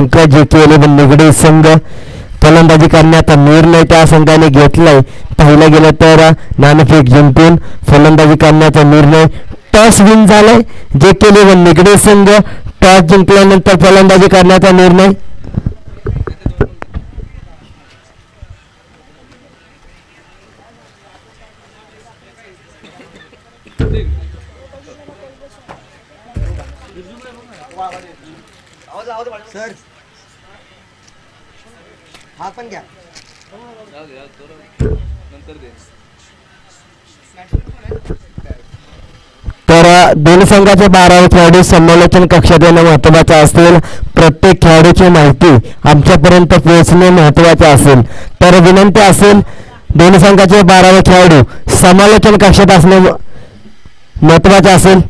जिंकत जे पण निगडी संघ फलंदाजी करण्याचा निर्णय त्या संघाने घेतलाय पाहिलं गेलं तर नाणेफेक जिंकून फलंदाजी करण्याचा निर्णय टॉस विन झालाय जे केले व निगडे संघ टॉस जिंकल्यानंतर फलंदाजी करण्याचा निर्णय सर हा पण घ्या. तर दोन संघाचे बारावे खेळाडू समालोचन कक्षात येणं महत्वाचं असेल प्रत्येक खेळाडूची माहिती आमच्यापर्यंत पोहोचणे महत्त्वाचे असेल. तर विनंती असेल दोन संघाचे बारावे खेळाडू समालोचन कक्षात असणे महत्त्वाचे असेल.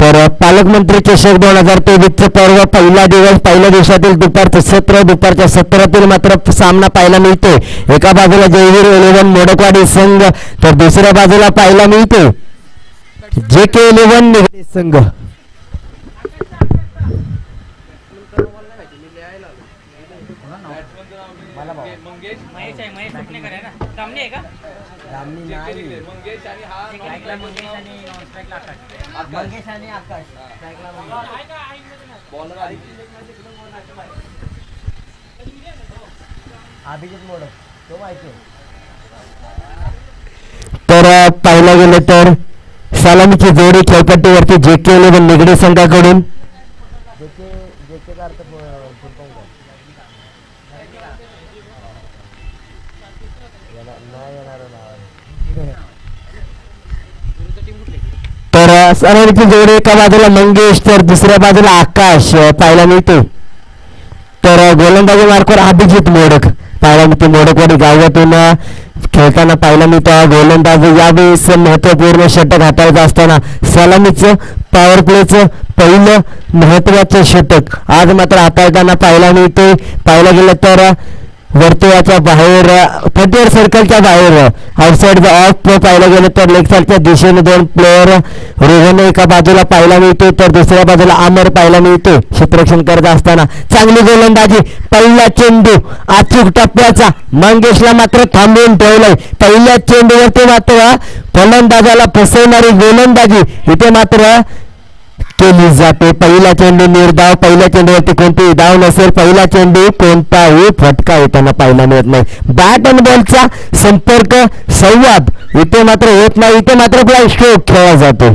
तर पालकमंत्री चषक दोन हजार तेवीसचं पर्व पहिला दिवस पहिल्या दिवसातील दुपारचं सत्र दुपारच्या सत्रातील मात्र सामना पाहायला मिळते एका बाजूला जयवीर इलेव्हन मोडकवाडी संघ तर दुसऱ्या बाजूला पाहायला मिळते जे के इलेव्हन संघ. मंगेश महेश आहे महेश सामने आहे का? रामनी नाही. मंगेश आणि आकाश. मंगेश आणि आकाश. स्ट्राईकला मंगेश. अभिजित मोडक तो माहिती आहे. तर अ, पाहायला गेलं तर सलामीची जोडी खेळपट्टीवरती जे के इलेव्हन निगडी संघाकडून जेके जेकेचा अर्थ फ- full form काय? येणार- नाही येणार नाव तर अ, सलामीची जोडी एका बाजूला मंगेश तर दुसऱ्या बाजूला आकाश पाहायला मिळते तर गोलंदाजी मार्कवर अभिजित मोडक. पाहायला मिळते मोडकवाडी गावातून खेळताना पाहायला मिळतं गोलंदाज यावेळेस महत्त्वपूर्ण षटक हाताळत असताना सलामीचं पॉवर प्लेचं पहिलं महत्वाचं षटक. आज मात्र हाताळताना पाहायला मिळते पाहायला गेलं तर वर्तुळाच्या बाहेर थर्टी सर्कलच्या बाहेर. आउटसाइड द ऑफ पाहायला गेलं तर लेग साईडच्या दिशेने दोन प्लेअर रोहन एका बाजूला पाहायला मिळतो तर दुसऱ्या बाजूला अमर पाहायला मिळतो क्षेत्ररक्षण करत असताना. चांगली गोलंदाजी. पहिला चेंडू अचूक टप्प्याचा. मंगेशला मात्र थांबवून ठेवलंय. पहिल्या चेंडूवरती मात्र फलंदाजाला फसवणारी गोलंदाजी. इथे मात्र केली जाते. पहिला चेंडू निर्धाव पहिल्या चेंडूवरती कोणतीही धाव नसेल पहिला चेंडू कोणताही फटका येताना पाहायला मिळत नाही. बॅट अँड बॉलचा संपर्क संवाद इथे मात्र होत नाही इथे मात्र ब्लाइंड स्ट्रोक खेळला जातो.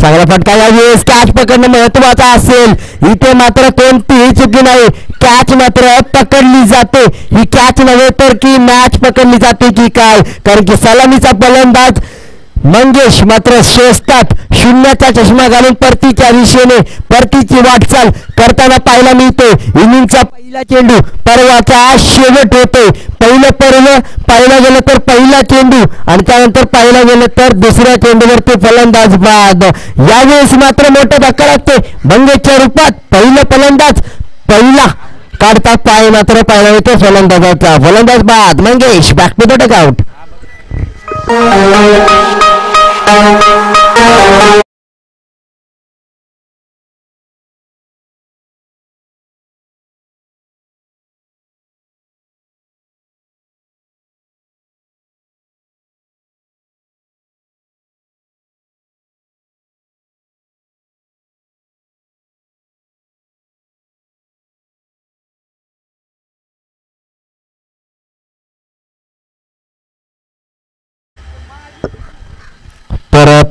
चांगला फटका यावेळेस कॅच पकडणं महत्त्वाचा असेल. इथे मात्र कोणतीही चुकी नाही. कॅच मात्र पकडली जाते. ही कॅच नव्हे तर की मॅच पकडली जाते की काय? कारण की सलामीचा फलंदाज मंगेश मात्र शेसतात शून्याचा चष्मा घालून परतीच्या दिशेने परतीची वाटचाल करताना पाहायला मिळते इनिंगचा पहिला चेंडू पर्वाचा शेवट होतोय. पहिलं पर्व पाहिलं गेलं तर पहिला चेंडू आणि त्यानंतर पाहिलं गेलं तर दुसऱ्या चेंडूवरती फलंदाज बाद. यावेळेस मात्र मोठं धक्का लागते मंगेशच्या रूपात पहिलं फलंदाज पहिला काढता पाय मात्र पाहिला येतो फलंदाजाचा. फलंदाज बाद Mangesh back to the dugout Thank you.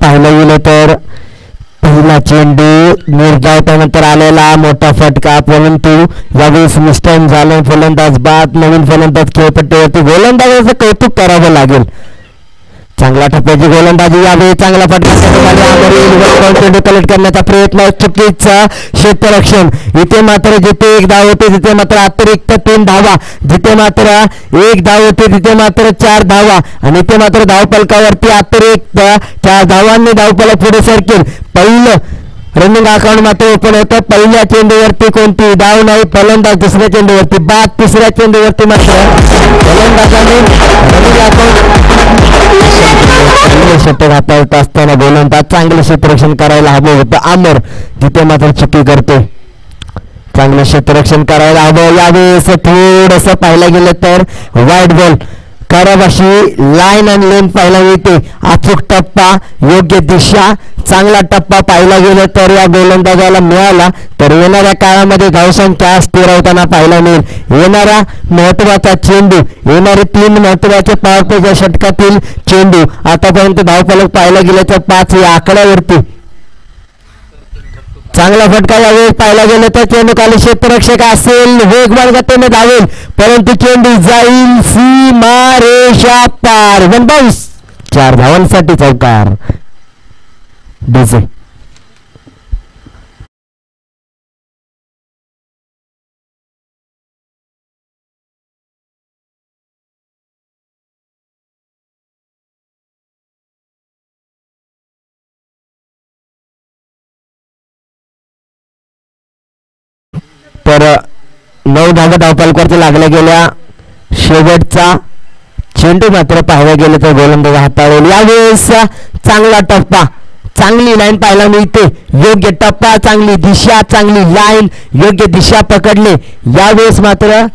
पाहिलं गेलं तर पहिला चेंडू निर्धावतानंतर आलेला मोठा फटका. परंतु यावेळेस मिस्टन झालं. फलंदाज बाद. नवीन फलंदाज खेळपट्टीवरती. गोलंदाजाचं कौतुक करावं लागेल. चांगला टप्प्याची गोलंदाजी यावेळी चांगला फटका कलेक्ट करण्याचा प्रयत्न चुकीचा क्षेत्ररक्षण. इथे मात्र जिथे एक धाव होते तिथे मात्र अतिरिक्त तीन धावा. जिथे मात्र एक धाव होते तिथे मात्र चार धावा. आणि इथे मात्र धावपलकावरती अतिरिक्त चार धावांनी धावपलक पुढे सरकेल. पहिलं रनिंग अकाउंट मात्र ओपन होतं. पहिल्या चेंडूवरती कोणती? डाव नाही. फलंदाज दुसऱ्या चेंडूवरती. बाद तिसऱ्या चेंडूवरती मात्र. फलंदाजाने रनिंग अकाउंट षटक हाताळत असताना गोलंदाज चांगलं क्षेत्ररक्षण करायला हवं होतं. आमर तिथे मात्र चुकी करतो. चांगलं क्षेत्ररक्षण करायला हवं. यावेळेस थोडस पाहायला गेलं तर वाईट बॉल कराबाशी लाईन आणि लेन पाहायला मिळते. अचूक टप्पा योग्य दिशा चांगला टप्पा पाहायला गेला तर या गोलंदाजाला मिळाला तर येणाऱ्या काळामध्ये धावसंख्या स्थिरवताना पाहायला मिळेल. येणारा महत्त्वाचा चेंडू येणारे तीन महत्त्वाचे पॉवर षटकातील चेंडू आतापर्यंत धावफलक पाहायला गेल्याच्या तर पाच या आकड्यावरती चांगला फटका यावेळी पाहायला गेलं तर चेंडू खाली क्षेत्ररक्षक असेल वेग गतीने धावेल. परंतु चेंडू जाईल सीमा रेषा पार. One bounce. चार धावांसाठी चौकार. डीजे तर नऊ धावा धावपालकवरती लागल्या गेल्या. शेवटचा चेंडू मात्र पाहायला गेलं तर गोलंदाज हाताळेल यावेळेस चांगला टप्पा चांगली लाईन पाहायला मिळते. योग्य टप्पा चांगली दिशा चांगली लाईन योग्य दिशा पकडले. यावेळेस मात्र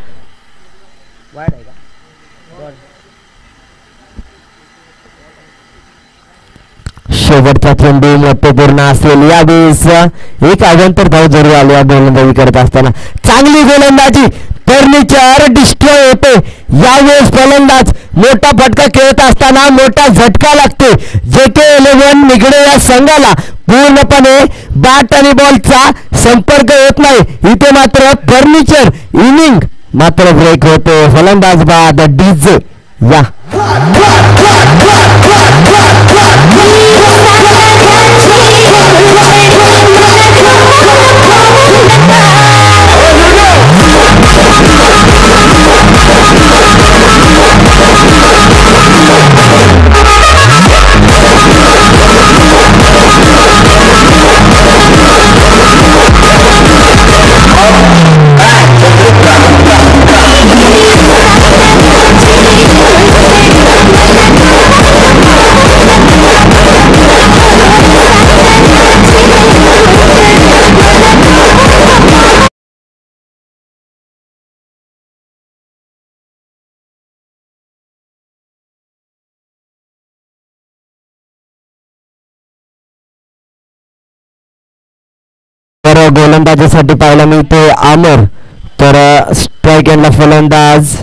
वाईट आहे का बॉल शेवटचा चेंडू महत्त्वपूर्ण असेल. यावेळेस एक अवंतर धाव जरूर आले या गोलंदाजी करत असताना. चांगली गोलंदाजी. फर्निचर डिस्ट्रॉय होते यावेळेस फलंदाज मोठा फटका खेळत असताना मोठा झटका लागते. जे के इलेव्हन निगडे या संघाला पूर्णपणे बॅट आणि बॉलचा संपर्क होत नाही. इथे मात्र फर्निचर इनिंग मात्र ब्रेक होतो. फलंदाज बाद डीजे. या फलंदाजीसाठी गोलंदाजीसाठी पाहायला मिळते आमर. तर स्ट्राईक यांना फलंदाज.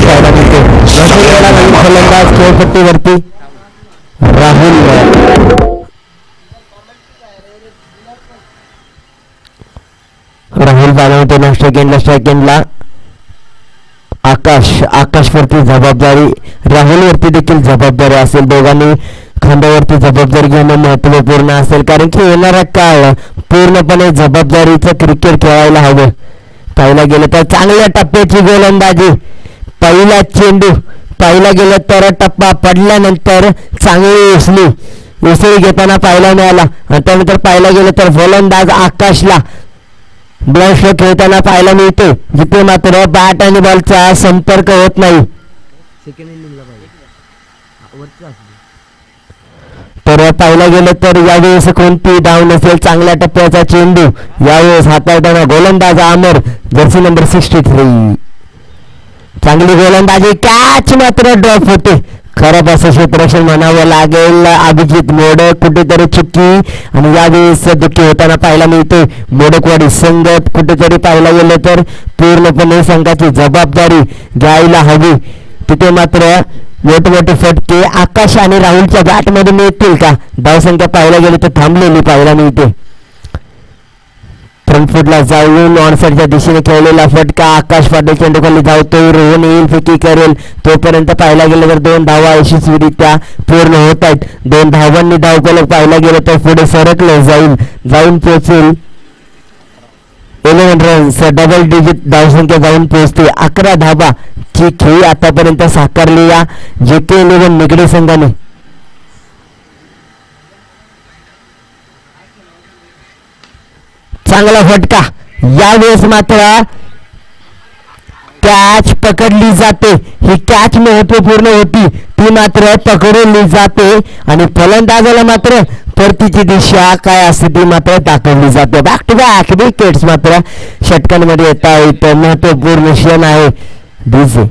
पाहायला मिळते फलंदाज खेळपट्टीवरती. राहुल. राहुल पाहायला ना स्ट्राईक एंडला स्ट्राईक एंडला आकाश आकाशवरती जबाबदारी. राहुलवरती देखील जबाबदारी असेल दोघांनी. खांद्यावरती जबाबदारी घेणं महत्त्वपूर्ण असेल. कारण की येणारा काळ पूर्णपणे जबाबदारीचं क्रिकेट खेळायला हवं. पाहिला गेलं तर चांगल्या टप्प्याची गोलंदाजी. पहिला चेंडू. पाहिला गेलं तर टप्पा पडल्यानंतर चांगली उसली उसळी घेताना पाहायला मिळाला. आणि त्यानंतर पाहायला गेलं तर फलंदाज आकाशला. ब्लॉक खेळताना पाहायला मिळते. जिथे मात्र बॅट आणि बॉलचा संपर्क होत नाही सेकंड इनिंगला पाहिजे हा, वरती असू दे. तर पाहायला गेलं तर यावेळेस कोणती धाव नसेल चांगल्या टप्प्याचा चेंडू. यावेळेस हाताळताना गोलंदाज आमर जर्सी नंबर सिक्स्टी थ्री चांगली गोलंदाजी कॅच मात्र ड्रॉप होते. खराब असं क्षेत्ररक्षण म्हणावं लागेल अभिजित मोडक कुठेतरी चुकी. आणि यावेळेस दुःखी होताना पाहायला मिळते मोडकवाडी संगत कुठेतरी पाहायला गेलं तर पूर्णपणे संघाची जबाबदारी घ्यायला हवी. तिथे मात्र मोठमोठे फटके आकाश आणि राहुलच्या बॅटमध्ये मिळतील का? धावसंख्या पाहायला गेली तर थांबलेली पाहायला मिळते. फ्रंट फुटला जाऊन ऑनसाईडच्या दिशेने खेळलेला फटका आकाश पाटील चेंडूखाली धावतो रोहन येईल फिकी करेल. तोपर्यंत पाहायला गेलं तर दोन धावा यशस्वीरित्या पूर्ण होत आहेत. दोन धावांनी धावफलक पाहायला गेलं तर पुढे सरकलं जाईल. जाऊन पोचेल. इलेव्हन रन्स डबल डिजिट धावसंख्या जाऊन पोहोचते. अकरा धाबा ची खेळी आतापर्यंत साकारली या जेके इलेव्हन निगडी संघाने. चांगला फटका. यावेळेस मात्र कॅच पकडली जाते. ही कॅच महत्त्वपूर्ण होती. ती मात्र पकडली जाते. आणि फलंदाजाला मात्र परतीची दिशा काय असते ती मात्र दाखवली जाते. बॅक टू बॅक विकेट्स मात्र षटकांमध्ये येता येतं महत्त्वपूर्ण क्षण आहे. डीजे.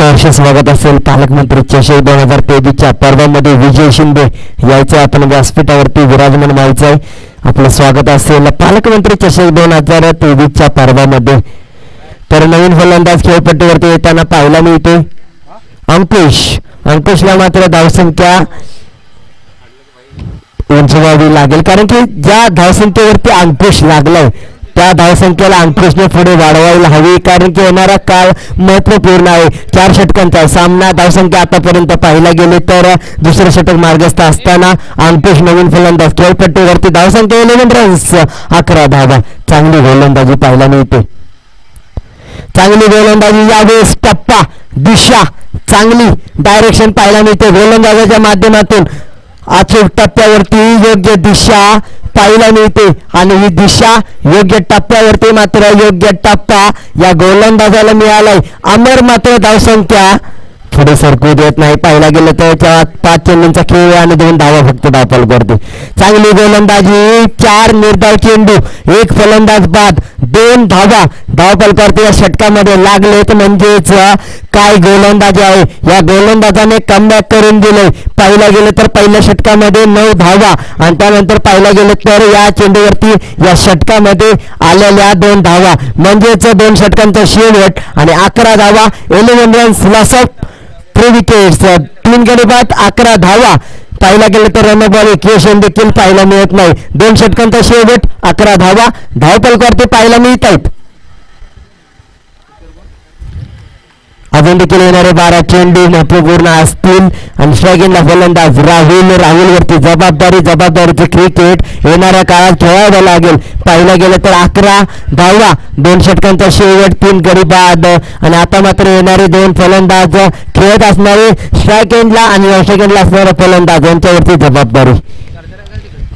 सहर्ष स्वागत असेल पालकमंत्री चषक दोन हजार तेवीसच्या पर्वामध्ये विजय शिंदे यायचं आपण व्यासपीठावरती विराजमान व्हायचं आहे. आपलं स्वागत असेल पालकमंत्री चषक दोन हजार तेवीसच्या पर्वामध्ये. तर नवीन फलंदाज खेळपट्टीवरती येताना पाहायला मिळते अंकुश. अंकुशला मात्र धावसंख्या उंचवावी लागेल. कारण की ज्या धावसंख्येवरती अंकुश लागलाय त्या धावसंख्येला अंकुशने पुढे वाढवायला हवी कारण की येणारा काळ महत्त्वपूर्ण आहे. चार षटकांचा सामना धावसंख्या आतापर्यंत पाहिला गेले तर दुसरं षटक मार्गस्थ असताना अंकुश नवीन फलंदाज खेळपट्टीवरती धावसंख्या इलेव्हन रन्स अकरा धावा. चांगली गोलंदाजी पाहायला मिळते. चांगली गोलंदाजी यावेळेस टप्पा दिशा चांगली डायरेक्शन पाहायला मिळते. गोलंदाजाच्या माध्यमातून अचूक टप्प्यावरती योग्य दिशा पाहायला मिळते. आणि ही दिशा योग्य टप्प्यावरती मात्र योग्य टप्पा या गोलंदाजाला मिळालाय. अमर मात्र धावसंख्या. पुढे सरकू देत नाही. पाहायला गेलं तर त्या पाच चेंडूंचा खेळ आणि दोन धावा फक्त धावपल करते चांगली गोलंदाजी चार निर्धाव चेंडू एक फलंदाज बाद. दोन धावा धावपल करते या षटकामध्ये लागलेत. म्हणजेच काय गोलंदाजी आहे? या गोलंदाजाने कमबॅक करून दिले. पाहिला गेलं तर पहिल्या षटकामध्ये नऊ धावा आणि त्यानंतर पाहिला गेलं तर या चेंडूवरती या षटकामध्ये आलेल्या दोन धावा. म्हणजेच दोन षटकांचा शेवट आणि अकरा धावा. Eleven runs loss of three wickets तीन गडी बाद अकरा धावा. पाहिला गेलं तर रनबॉल इक्वेशन देखील पाहायला मिळत नाही. दोन षटकांचा शेवट अकरा धावा. धावपलकारते पाहायला मिळत आहेत अजून देखील येणारे बारा चेंडू महत्त्वपूर्ण असतील आणि स्ट्रायकिंगला फलंदाज राहुल राहुलवरती जबाबदारी जबाबदारीचे क्रिकेट येणाऱ्या काळात खेळावं लागेल पाहिलं गेलं तर अकरा धावा दोन षटकांचा शेवट तीन गडी बाद आणि आता मात्र येणारे दोन फलंदाज खेळत असणारे स्ट्राईक एंडला आणि ऑस्ट्राईक एंडला असणारा फलंदाज यांच्यावरती जबाबदारी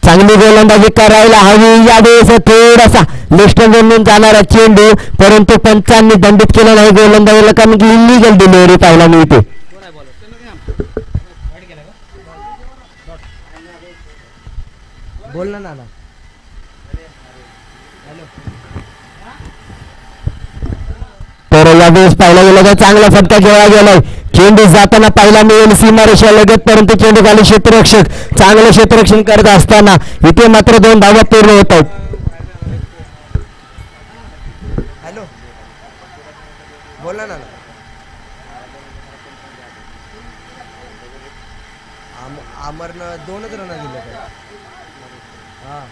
चांगली गोलंदाजी करायला हवी. यावेळेस थोडासा लिस्ट बनून जाणारा चेंडू परंतु पंचांनी दंडित केला नाही गोलंदाजीला कारण की इलिगल डिलिव्हरी पाहायला मिळते. बोल ना तर यावेळेस पाहिला गेला तर चांगला फटका खेळला गेलाय. चेंडू जाताना पाहिला मिळेल सीमारेषा लगत परंतु चेंडू खाली क्षेत्ररक्षक चांगलं क्षेत्ररक्षण करत असताना इथे मात्र दोन धावा पूर्ण होत आहेत. हॅलो. बोल ना. नाना आमरनं दोनच रन दिले काय हां.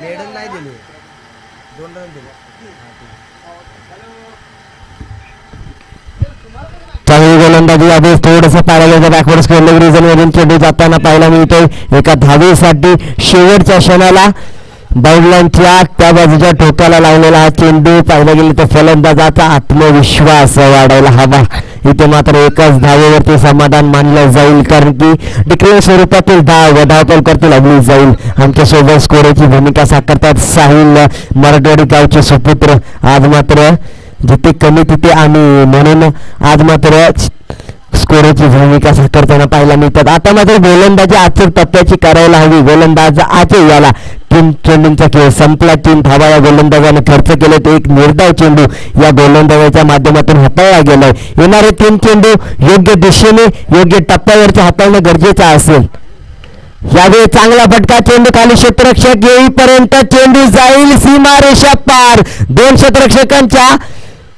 मेडल नाही दिले. दोन रन दिले हां ठीक चांगली गोलंदाजी आधी थोडंसं पाहायला गेलं बॅकवर्ड स्क्वेअर रिझन वरून चेंडू जाताना पाहायला मिळतोय एका धावेसाठी शेवटच्या क्षणाला बैलांच्या त्या बाजूच्या ठोक्याला लावलेला हा चेंडू. पाहिला गेले तर फलंदाजाचा आत्मविश्वास वाढायला हवा. इथे मात्र एकाच धावेवरती समाधान मानलं जाईल कारण की डिक्लेअर स्वरूपातील धाव धावपल करतील लागली जाईल. आमच्यासोबत स्कोरची भूमिका साकारतात साहिल मराठवाडी गावचे सुपुत्र. आज मात्र जिथे कमी तिथे आम्ही म्हणून आज मात्र स्कोरची भूमिका साकारताना पाहायला मिळतात. आता मात्र गोलंदाजी आचूक टप्प्याची करायला हवी. गोलंदाज आजे याला टीम चेंडूंचा खेळ संपला. तीन धावा या गोलंदाजाने खर्च केले. तर एक निर्धाव चेंडू या गोलंदाजाच्या माध्यमातून हाताळला गेलाय. येणारे तीन चेंडू योग्य दिशेने योग्य टप्प्यावरती हाताळणं गरजेचं असेल. यावेळी चांगला फटका. चेंडू खाली क्षेत्ररक्षक येईपर्यंत चेंडू जाईल सीमारेषा पार. दोन क्षेत्ररक्षकांच्या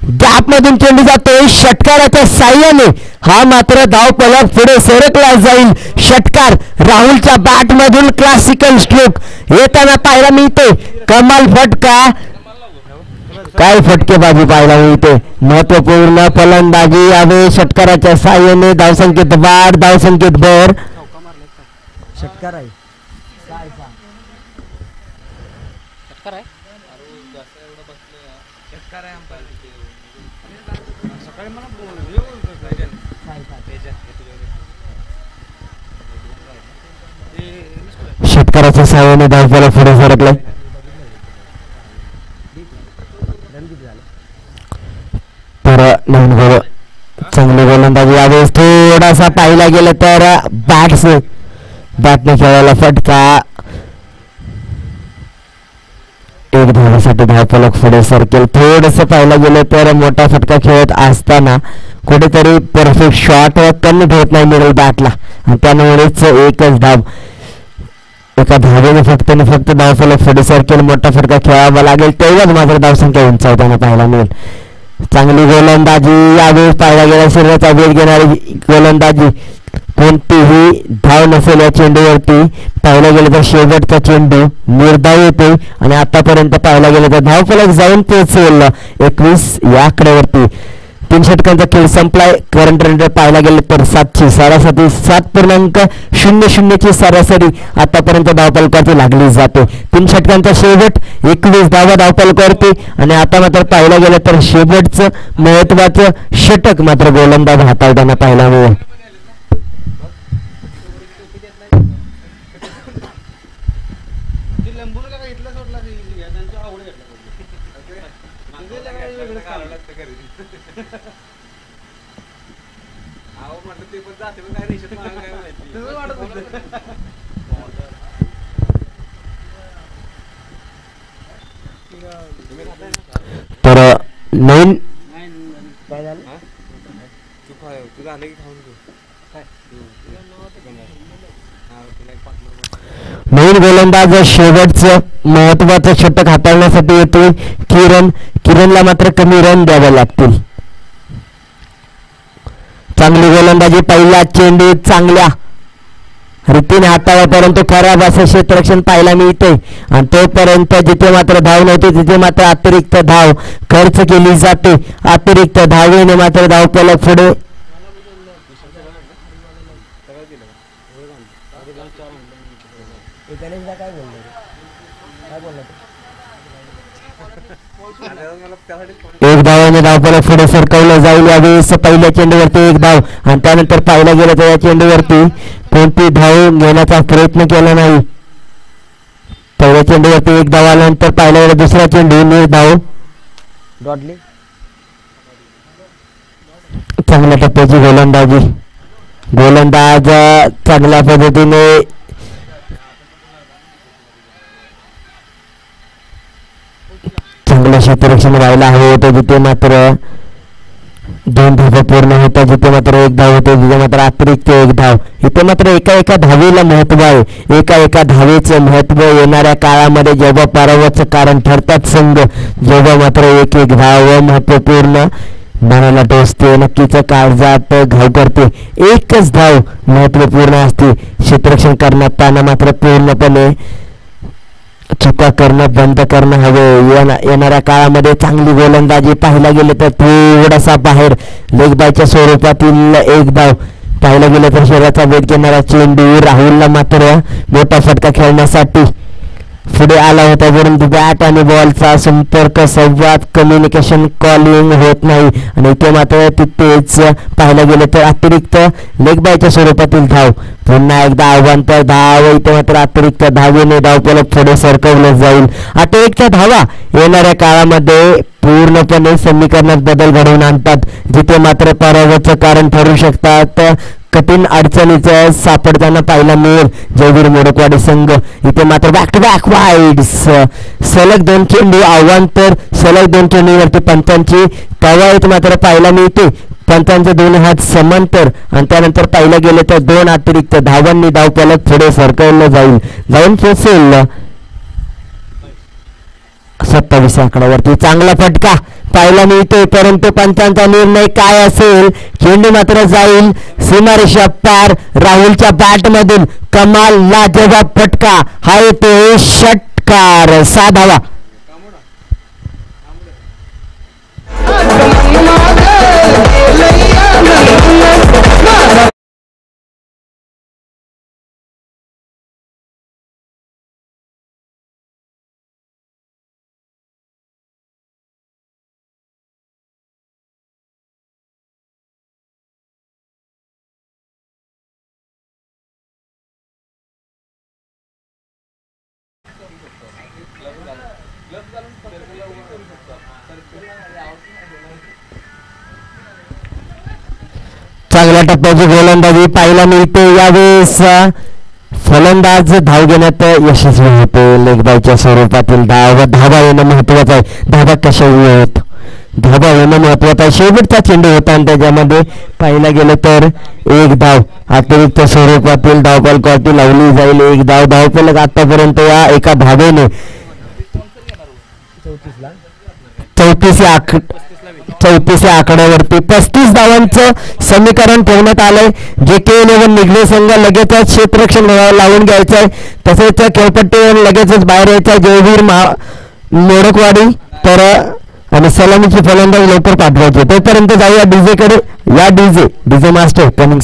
गॅपमधून चेंडू जाते षटकाराच्या साह्याने हा मात्र धाव पलक पुढे सरकला जाईल. षटकार राहुलच्या बॅट मधून क्लासिकल स्ट्रोक येताना पाहायला मिळते कमाल फटका. काय फटकेबाजी पाहायला मिळते महत्त्वपूर्ण फलंदाजी यावेळी षटकाराच्या साह्याने धावसंख्येत वाढ धावसंख्येत भर. षटकार आहे. षटकाराच्या साह्याने धावफला पुढे सरकलाय तर नवीन गोल. चांगली गोलंदाजी यावेळेस थोडासा पाहिला गेलं तर बॅट्स बॅटने खेळायला फटका. एक धावासाठी धावपलक पुढे सरकेल. थोडस पाहायला गेलं तर मोठा फटका खेळत असताना कुठेतरी परफेक्ट शॉट कमी भेट नाही मिळेल बॅटला आणि त्यामुळेच एकच धाव. एका धावेने फक्त आणि फक्त धावफलक पुढे सरकेल मोठा फटका खेळावा लागेल तेव्हाच मात्र धावसंख्या उंचावताना पाहायला मिळेल. चांगली गोलंदाजी यावेळी पाहायला गेला शरीराचा वेग घेणारी गोलंदाजी. कोणतीही धाव नसेल या चेंडूवरती. पाहायला गेलं तर शेवटचा चेंडू निर्धाव येते आणि आतापर्यंत पाहायला गेलं तर धावफलक जाऊन पोहोचेल एकवीस या आकड्यावरती तीन षटकांचा खेळ संपलाय. करंट रन पाहायला गेलं तर सातशे सरासरी सात पूर्णांक शून्य शून्यची सरासरी आतापर्यंत धावपलकावरती लागली जाते. तीन षटकांचा शेवट एकवीस धावा धावपालकावरती आणि आता मात्र पाहायला गेलं तर शेवटचं महत्वाचं षटक मात्र गोलंदाज हाताळताना पाहायला मिळेल. तर नवीन काय झालं तू खा तू झालं की खाऊन घेऊ नवीन गोलंदाज शेवटचं महत्वाचं षटक हाताळण्यासाठी येतोय किरण किरणला मात्र कमी रन द्यावे लागतील. चांगली गोलंदाजी पहिला चेंडू चांगल्या रीतीने हाताळा परंतु खराब असं क्षेत्ररक्षण पाहायला मिळते आणि तोपर्यंत जिथे मात्र धाव नव्हती तिथे मात्र अतिरिक्त धाव खर्च केली जाते. अतिरिक्त धावेने मात्र धावपलक पुढे हे गणेशदा काय बोललो रे? काय बोलला तू मला त्यासाठी एक धावाने धावपलक पुढे सरकवलं जाईल यावेळेस पहिल्या चेंडूवरती एक धाव आणि त्यानंतर पाहायला गेलं तर या चेंडूवरती कोणती धाव घेण्याचा प्रयत्न केला नाही. पहिल्या चेंडूवरती एक धाव आल्यानंतर पाहायला गेलं दुसरा चेंडू निर् धाव डॉडली. चांगल्या टप्प्याची गोलंदाजी. गोलंदाज चांगल्या पद्धतीने चांगलं क्षेत्ररक्षण व्हायला हवं होतं जिथे मात्र दोन धावा पूर्ण होता जिथे मात्र एक धाव होते जिथे मात्र अतिरिक्त एक धाव. इथे मात्र एका एका धावेला महत्त्व आहे. एका एका धावेचं महत्त्व येणाऱ्या काळामध्ये जेव्हा पराभवाचं कारण ठरतात संघ जेव्हा मात्र एक एक धाव महत्त्वपूर्ण मनाला टोचते. नक्कीच काळजात घाव करते. एकच धाव महत्त्वपूर्ण असते. क्षेत्ररक्षण त्यांना मात्र पूर्णपणे चुका करणं बंद करणं हवे. येणा- येणाऱ्या काळामध्ये चांगली गोलंदाजी पाहायला गेलं तर थोडासा बाहेर. लेगबायच्या स्वरूपातील एक धाव पाहायला गेलं तर शरीराचा वेग घेणारा चेंडू राहुलला मात्र मोठा फटका खेळण्यासाठी पुढे आला होता परंतु बॅट आणि बॉलचा संपर्क संवाद कम्युनिकेशन कॉलिंग होत नाही. आणि इथे मात्र तिथेच पाहायला गेलं तर अतिरिक्त लेगबायच्या स्वरूपातील धाव. पुन्हा एकदा आव्हान तर धाव इथे मात्र अतिरिक्त धावेने धावपलक पुढे सरकवलं जाईल. अतिरिक्त धावा येणाऱ्या काळामध्ये पूर्णपणे समीकरणात बदल घडवून आणतात जिथे मात्र पराभवाचं कारण ठरू शकतात. कठीण अडचणीचं सापडताना पाहायला मिळेल. जयवीर मोडकवाडी संघ. इथे मात्र बॅक टू बॅक वाईड सलग दोन चेंडू आव्हान तर सलग दोन चेंडूवरती पंतांची कवायत मात्र पाहायला मिळते. पंतांचे दोन हात समांतर आणि त्यानंतर पाहिलं गेलं तर दोन अतिरिक्त धावांनी धावपलक पुढे सरकवलं जाईल. जाऊन पोचेल सत्तावीस आकड्यावरती चांगला फटका. पाहायला मिळतोय. परंतु पंचांचा निर्णय काय असेल? चेंडू मात्र जाईल. सीमारेषा पार. राहुलच्या बॅट मधून कमाल लाजवाब फटका. हा येतो षटकार. साधावा. पहिल्या टप्प्याची गोलंदाजी पाहायला मिळते यावेळेस फलंदाज धाव घेण्यात यशस्वी होते लेखबाईच्या स्वरूपातील धाव धाबा येणं महत्वाचं आहे. धाबा कशा होत धाबा येणं महत्वाचं आहे. शेवटचा चेंडू होता आणि त्याच्यामध्ये पाहायला गेलं तर एक धाव. अतिरिक्त स्वरूपातील धावपल कॉटी लावली जाईल. एक धाव धावपलक आतापर्यंत या एका धावेने. चौतीस या चौतीस या आकड्यावरती पस्तीस धावांचं समीकरण ठेवण्यात आलंय. जे के इलेव्हन निघले संघ लगेचच क्षेत्रक्षण लावून घ्यायचं आहे तसेच खेळपट्टीवर लगेचच बाहेर यायचं आहे जयवीर महा मोडकवाडी तर आणि सलामीची फलंदाज लवकर पाठवायची. तोपर्यंत जाऊया डीजे कडे. या डीजे डीजे मास्टर कमिंग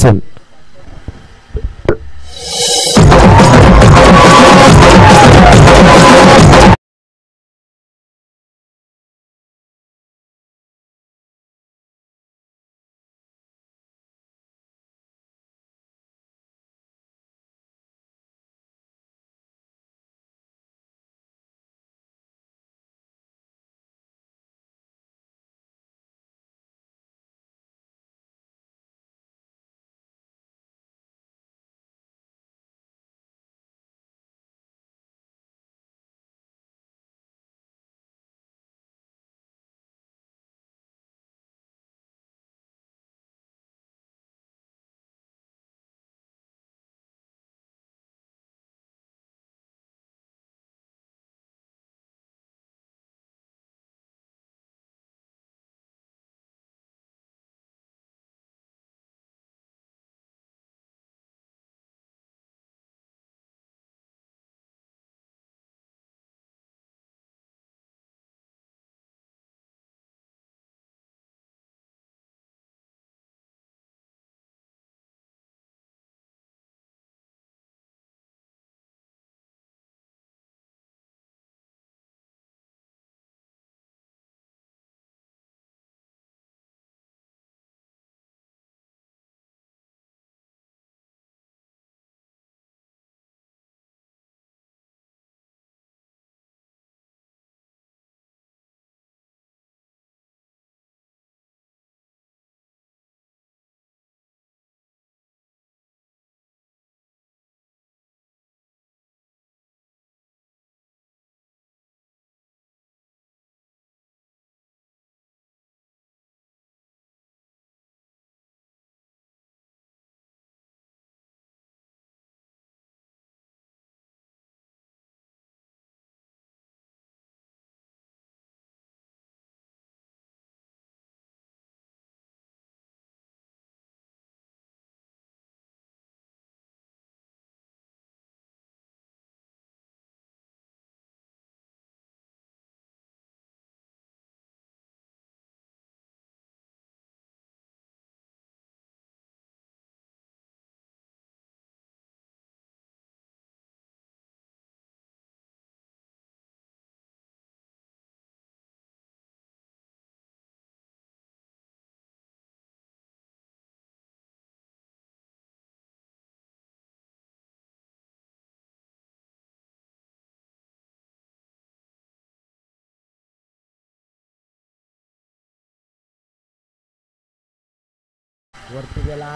वरती गेला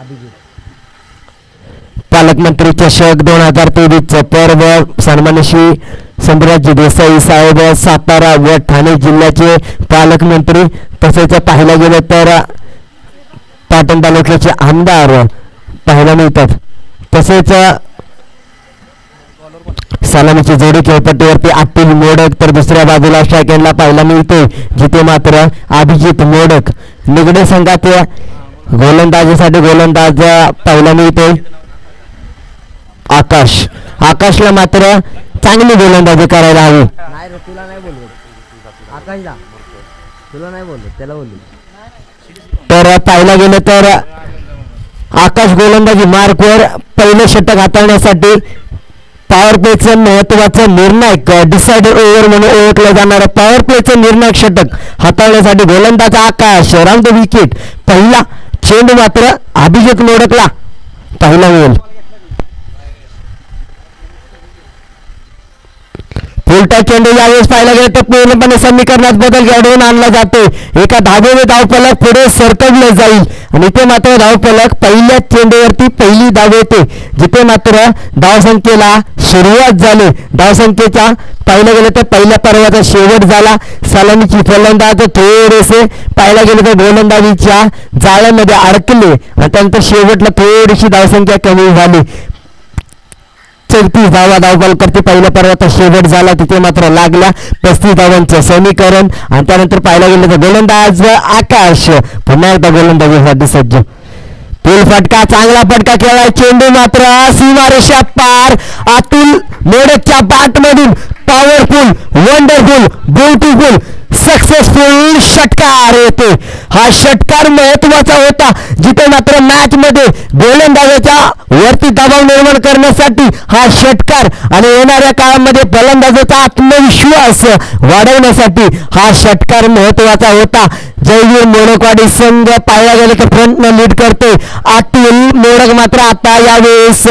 अभिजित. पालकमंत्री चषक दोन हजार तेवीसचं पर्व सन्मान्य श्री संभाजी देसाई साहेब सातारा व ठाणे जिल्ह्याचे पालकमंत्री तसेच पाहायला गेलं तर पाटण तालुक्याचे आमदार पाहायला मिळतात. तसेच सलामीची जोडी खेळपट्टीवरती अट्टिल मोडक तर दुसऱ्या बाजूला स्ट्रायकरला पाहायला मिळते. जिथे मात्र अभिजित मोडक निगडे संघाचे गोलंदाजीसाठी गोलंदाज पाहायला मिळते. आकाश. आकाशला मात्र चांगली गोलंदाजी करायला हवी. नाही रे तुला नाही बोलवत आकाशला. तुला नाही बोललो त्याला बोललो. तर पाहायला गेलं तर आकाश गोलंदाजी मार्कवर पहिलं षटक हाताळण्यासाठी पॉवर प्लेचं महत्वाचं निर्णायक डिसाइडेड ओव्हर म्हणून ओळखलं जाणारं पॉवर प्लेचं निर्णायक षटक हाताळण्यासाठी गोलंदाज आकाश राऊंड द विकेट पहिला चेंडू मात्र अभिजित मोडकला. पहिला होईल उलटा चेंडू यावेळेस पाहायला गेलं तर पूर्णपणे समीकरणात बदल घडवून आणला जातो एका धाबेने धावफलक पुढे सरकवलं जाईल. आणि इथे मात्र धावफलक पहिल्या चेंडूवरती पहिली धाव येते. जिथे मात्र धावसंख्येला सुरुवात झाली. धावसंख्येच्या पाहिलं गेलं तर पहिल्या पर्वाचा शेवट झाला. सलामीची फलंदाज थोडेसे पाहायला गेलं तर गोलंदाजीच्या जाळ्यामध्ये अडकले. आणि त्यानंतर शेवटला थोडीशी धावसंख्या कमी झाली. चौतीस धावा धावबाल करते. पहिल्या पर्वाचा शेवट झाला. तिथे मात्र लागल्या पस्तीस धावांचं समीकरण. आणि त्यानंतर पाहायला गेलं तर गोलंदाज आकाश. पुन्हा एकदा गोलंदाजीसाठी सज्ज पूल फटका चांगला फटका खेळला चेंडू मात्र सीमारेषा पार. अतुल मोडकच्या बॅट मधून पॉवरफुल वंडरफुल ब्युटिफुल सक्सेसफुल षटकार येते. हा षटकार महत्त्वाचा होता जिथे मात्र मॅच मध्ये गोलंदाजाच्या वरती दबाव निर्माण करण्यासाठी हा षटकार आणि येणाऱ्या काळामध्ये फलंदाजाचा आत्मविश्वास वाढवण्यासाठी हा षटकार महत्त्वाचा होता. जयवीर मोडकवाडी संघ पाहायला गेला तर फ्रंटनं लीड करते. अतुल मोडक मात्र आता यावेळेस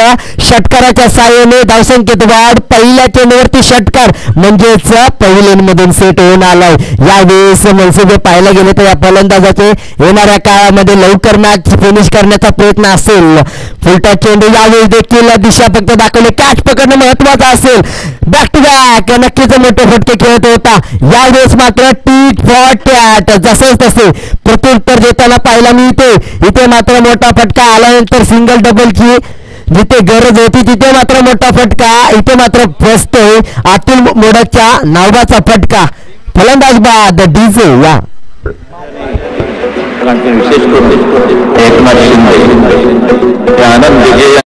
षटकाराच्या साह्याने धावसंख्येत वाढ पहिल्या चेंडूवरती षटकार म्हणजेच पहिल्यांमधून सेट होऊन आलाय. यावेळेस मनसुबे पाहायला गेले तर या फलंदाजाचे येणाऱ्या काळामध्ये लवकर मॅच फिनिश करण्याचा प्रयत्न असेल. फुलटा चेंडू यावेळेस देखील दिशा फक्त दाखवले कॅच पकडणं महत्वाचं असेल बॅक टू बॅक नक्कीच मोठे फटके खेळत होता यावेळेस मात्र टीट फॉर टॅट जसेच तसे प्रत्युत्तर देताना पाहायला मिळते इथे मात्र मोठा फटका आल्यानंतर सिंगल डबलची जिथे गरज होती तिथे मात्र मोठा फटका इथे मात्र फसतोय अतुल मोडकच्या नावाचा फटका फलंदाज बाद डीजे या विशेष करून एकनाथ शिंदे आनंद विजय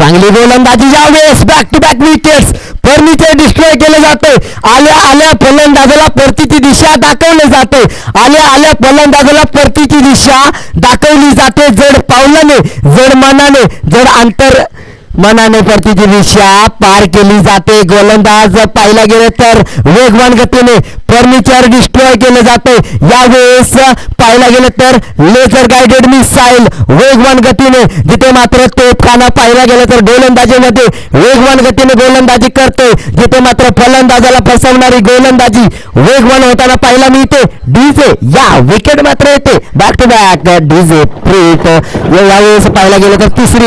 चांगली गोलंदाजी वेळेस back to back wickets furniture destroy केले जाते. आल्या आल्या फलंदाजाला परतीची दिशा दाखवली जाते. आल्या आल्या फलंदाजाला परतीची दिशा दाखवली जाते. जड पावलाने जड मनाने जड अंतर मनाने परतीची दिशा पार केली जाते. गोलंदाज पाहिला गेले तर वेगवान गतीने फर्निचर डिस्ट्रॉय केले जाते. यावेळेस पाहायला गेलं तर लेझर गायडेड मिसाईल वेगवान गतीने जिथे मात्र तोफखाना पाहायला गेलं तर गोलंदाजीमध्ये वेगवान गतीने गोलंदाजी करते. जिथे मात्र फलंदाजाला फसवणारी गोलंदाजी वेगवान होताना पाहायला मिळते. डीजे या विकेट मात्र येते. Back to back DJ Preet यावेळेस पाहायला गेलं तर तिसरी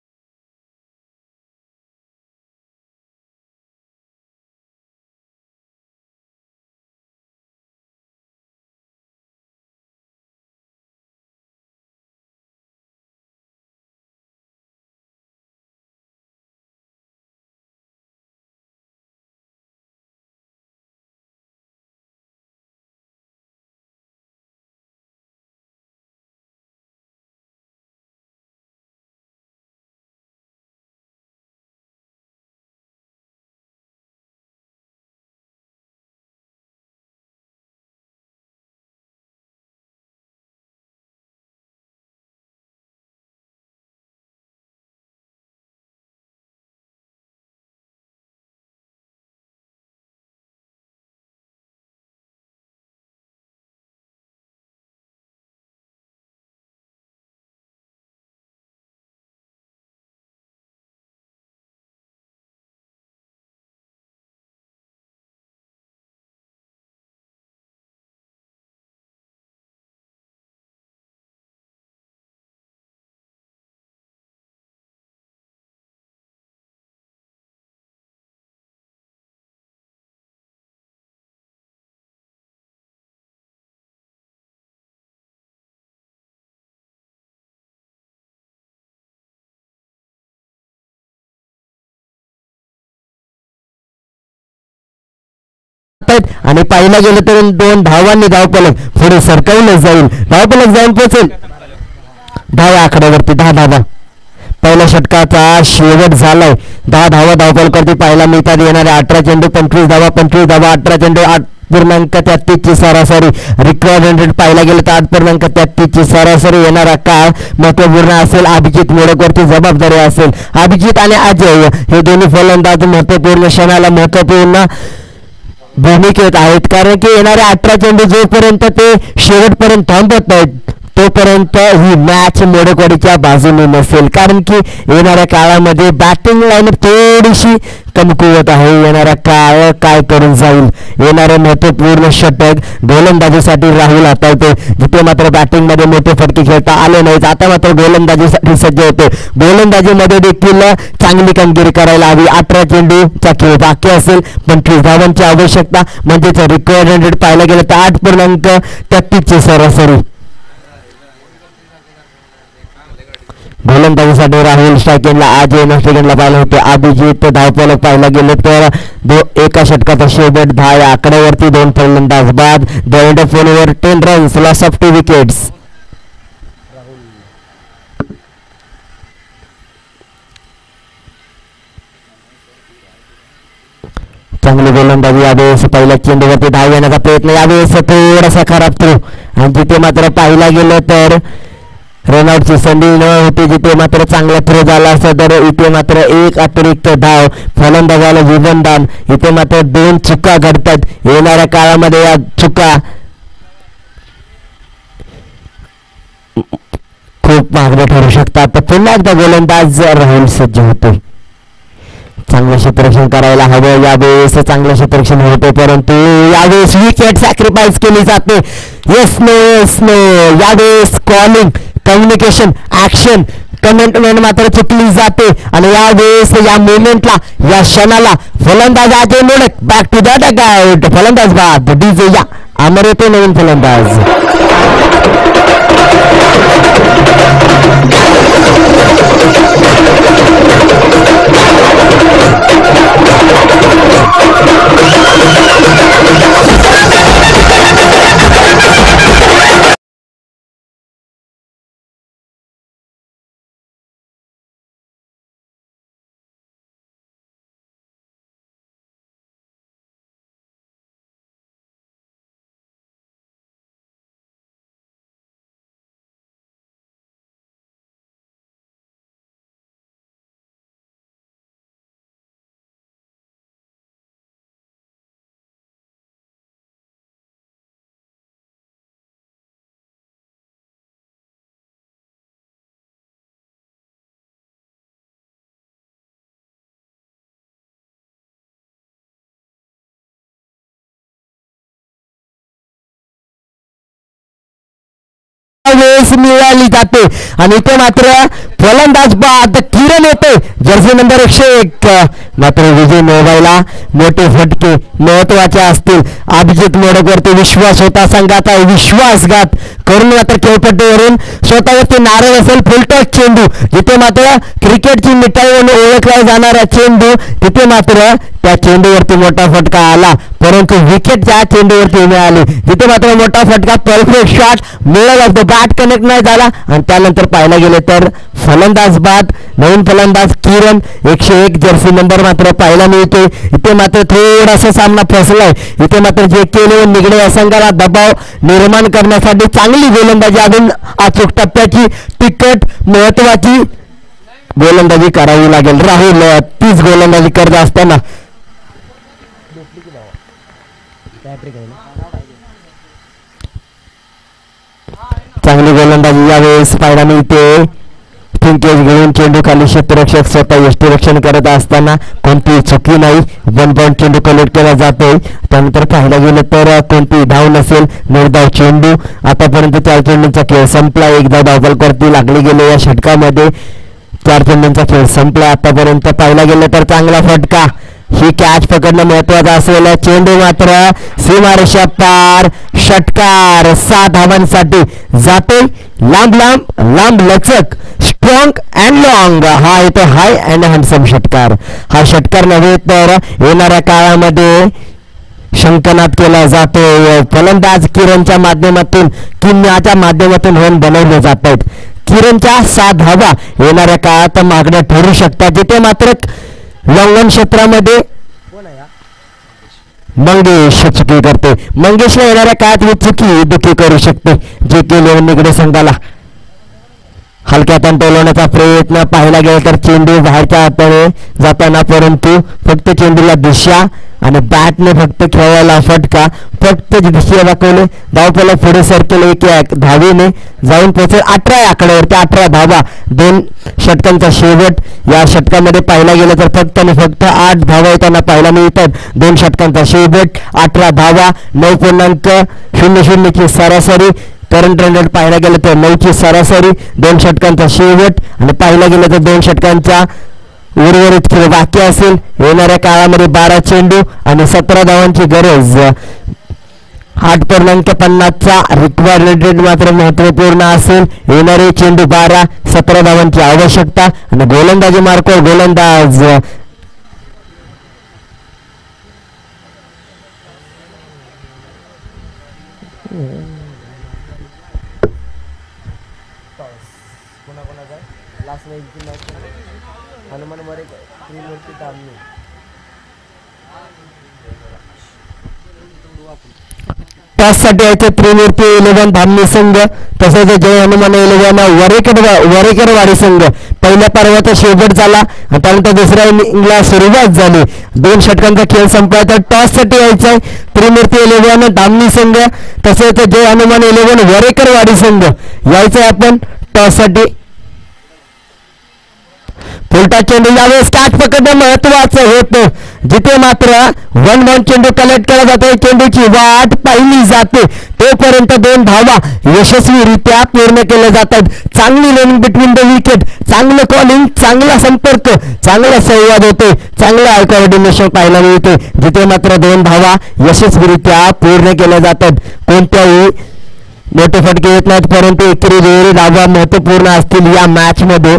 आहेत. आणि पाहिला गेलं तर दोन धावांनी धावपलक पुढे सरकवलं जाईल. धावपलक जाऊन पोहोचेल दहा आकड्यावरती. दहा धावा पहिल्या षटकाचा शेवट झालाय. दहा धावा धावफलकावरती पाहायला मिळतात. येणारे अठरा चेंडू पंचवीस धावा पंचवीस धावा अठरा चेंडू आठ पूर्णांक तेहतीसची सरासरी. रिकॉर्ड हंड्रेड पाहायला गेलं तर आठ पूर्णांक तेहतीसची सरासरी. येणारा काळ महत्त्वपूर्ण असेल. अभिजित मोडकवरती जबाबदारी असेल. अभिजित आणि अजय हे दोन्ही फलंदाज महत्त्वपूर्ण क्षणाला महत्त्वपूर्ण भूमिकेत आहेत. कारण की येणारे अठरा चेंडू जोपर्यंत ते शेवटपर्यंत थांबत नाहीत तोपर्यंत ही मॅच मोडकवाडीच्या बाजूने नसेल. कारण की येणाऱ्या काळामध्ये बॅटिंग लाईन थोडीशी कमकुवत आहे. येणारा काळ काय करून जाईल? येणारे महत्त्वपूर्ण षटक गोलंदाजीसाठी राहुल हाताळते. जिथे मात्र बॅटिंगमध्ये मोठे फटके खेळता आले नाहीत आता मात्र गोलंदाजीसाठी सज्ज होते. गोलंदाजीमध्ये देखील चांगली कामगिरी करायला हवी. अठरा चेंडूचा खेळ बाकी असेल पंचवीस धावांची आवश्यकता. म्हणजेच रिकॉर्ड हंड्रेड पाहायला गेलं तर आठ पूर्णांक तेहतीसची सरासरी. गोलंदाजीसाठी राहुल स्ट्रायकिंगला आज येणं सेकंडला पाहिलं होते. अभिजित धावपलक पाहायला गेले तर दो एका षटकाचा शेवट दहा या आकड्यावरती दोन फलंदाज बाद the end of over ten runs loss of two wickets चांगली गोलंदाजी यावेळेस पहिल्या चेंडूवरती धाव येण्याचा प्रयत्न यावेळेस थोडासा खराब थ्रू. आणि तिथे मात्र पाहिला गेलं तर रनआउटची संधी न होती जिथे मात्र चांगला थ्रो झाला असता तर इथे मात्र एक अतिरिक्त धाव. फलंदाजाला जीवनदान. इथे मात्र दोन चुका घडतात. येणाऱ्या काळामध्ये या चुका खूप मागणे ठरू शकतात. तर पुन्हा एकदा गोलंदाज राहुल सज्ज होते. चांगलं क्षेत्रक्षण करायला हवं. यावेळेस चांगलं क्षेत्रक्षण होते परंतु यावेळेस विकेट सॅक्रिफाईस केली जाते. येस नो येस नो यावेळेस कॉलिंग कम्युनिकेशन ऍक्शन कमेंटमेंट मात्र चुकली जाते. आणि या वेळेस या मुवमेंटला या क्षणाला फलंदाज Ajay Modak. Back to the account फलंदाज बाद. डीजे या. अमर येतो नवीन फलंदाज. वेळेस मिळाली जाते. आणि इथे मात्र फलंदाज बाद किरण येते. जर्सी नंबर एकशे एक. मात्र विजय मोबाईला मोठे फटके महत्त्वाचे असतील. अभिजित मोडकवरती विश्वास होता संघाचा. विश्वासघात करून मात्र खेळपट्टीवरून. स्वतःवरती नारळ असेल फुलटॉस चेंडू. जिथे मात्र क्रिकेटची मिठाई म्हणून ओळखला जाणारा चेंडू तिथे मात्र त्या चेंडूवरती मोठा फटका आला. परंतु विकेट त्या चेंडूवरती मिळाली तिथे मात्र मोठा फटका परफेक्ट शॉट मिळाला तो बॅट कनेक्ट नाही झाला. आणि त्यानंतर पाहायला गेले तर फलंदाज बाद नवीन फलंदाज किरण एकशे एक जर्सी नंबर मात्र पाहायला मिळतोय. इथे मात्र थोडासा सामना फसलाय. इथे मात्र जे केले निगडे या संघाला दबाव निर्माण करण्यासाठी चांगली गोलंदाजी अजून अचूक टप्प्याची तिकट महत्वाची गोलंदाजी करावी लागेल. राहुल तीच गोलंदाजी करत असताना. चांगली गोलंदाजी यावेळेस पाहायला इथे फिंकेज घेऊन चेंडू खाली क्षेत्ररक्षक स्वतः यष्टीरक्षण करत असताना कोणतीही चुकी नाही. वन पॉईंट चेंडू कलेक्ट केला जातोय. त्यानंतर पाहायला गेलं तर कोणती धाव नसेल. निर्धाव चेंडू. आतापर्यंत चार चेंडूंचा खेळ संपला. एकदा धावफलकवरती लागली गेले या षटकामध्ये. चार चेंडूंचा खेळ संपला. आतापर्यंत पाहायला गेलं तर चांगला फटका. ही कॅच पकडणं महत्वाचं असेल चेंडू मात्र सीमारेषा पार षटकार सात धावांसाठी जाते. लांब लांब लांब लचक स्ट्रॉंग अँड लॉंग हा येतो हाय अँड हँडसम षटकार. हा षटकार नव्हे तर येणाऱ्या काळामध्ये शंकनात केला जातो. फलंदाज किरणच्या माध्यमातून किन्याच्या माध्यमातून होऊन बनवले जात आहेत किरणच्या सात धावा येणाऱ्या काळात मागण्या ठरू शकतात. जिथे मात्र लंगन क्षेत्रामध्ये मंगेश चुकी करते. मंगेशला येणाऱ्या काळात ही चुकी दुखी करू शकते. जे केले निगडे संघाला. हलक्यातून टोलवण्याचा प्रयत्न पाहायला गेला तर चेंडू बाहेरच्या हाताने जाताना परंतु फक्त चेंडूला दिशा आणि बॅटने फक्त खेळायला फटका फक्त दिशा दाखवले धावपला पुढे सरकेले एक एक धावीने जाऊन पोहोचले. अठरा आकड्यावरती अठरा धावा. दोन षटकांचा शेवट या षटकामध्ये पाहायला गेलं तर फक्त आणि फक्त आठ धावा येताना पाहायला मिळतात. दोन षटकांचा शेवट अठरा धावा नऊ पूर्णांक शून्य शून्यची सरासरी. करंट रन रेट पाहायला गेलं तर नऊची सरासरी दोन षटकांचा शेवट आणि पाहायला गेलं तर दोन षटकांचा उर्वरित खेळ बाकी असेल. येणाऱ्या काळामध्ये बारा चेंडू आणि सतरा धावांची गरज. आठ पूर्णांक पन्नासचा रिक्वायर्ड रेट मात्र महत्त्वपूर्ण असेल. येणारे चेंडू बारा सतरा धावांची आवश्यकता आणि गोलंदाजी मार्क गोलंदाज कोणा कोणाचा आहे लास्ट नाईटची मॅच हनुमान मरे त्रिमूर्ती तामणी टॉससाठी आहे ते त्रिमूर्ती इलेव्हन धामणी संघ तसेच जय हनुमान इलेव्हन वरेकर वरेकरवाडी संघ. पहिल्या पर्वाचा शेवट झाला त्यानंतर दुसऱ्या इनिंगला सुरुवात झाली. दोन षटकांचा खेळ संपला. तर टॉससाठी यायचं आहे त्रिमूर्ती इलेव्हन धामणी संघ तसेच जय हनुमान इलेव्हन वरेकरवाडी संघ. यायचं आहे आपण टॉससाठी. फुलटा चेंडू यावेळेस कॅच पकडणं महत्वाचं होतं. जिथे मात्र वन वन चेंडू कलेक्ट केला जातो चेंडूची वाट पाहिली जाते. तोपर्यंत दोन धावा यशस्वीरित्या पूर्ण केल्या जातात. चांगली लेनिंग बिटवीन द विकेट चांगलं कॉलिंग चांगला संपर्क चांगला संवाद होते चांगलं आय कोऑर्डिनेशन पाहायला मिळते. जिथे मात्र दोन धावा यशस्वीरित्या पूर्ण केल्या जातात. कोणत्याही मोठे फटके येत नाहीत परंतु एकरी दुहेरी धावा महत्त्वपूर्ण असतील या मॅच मध्ये.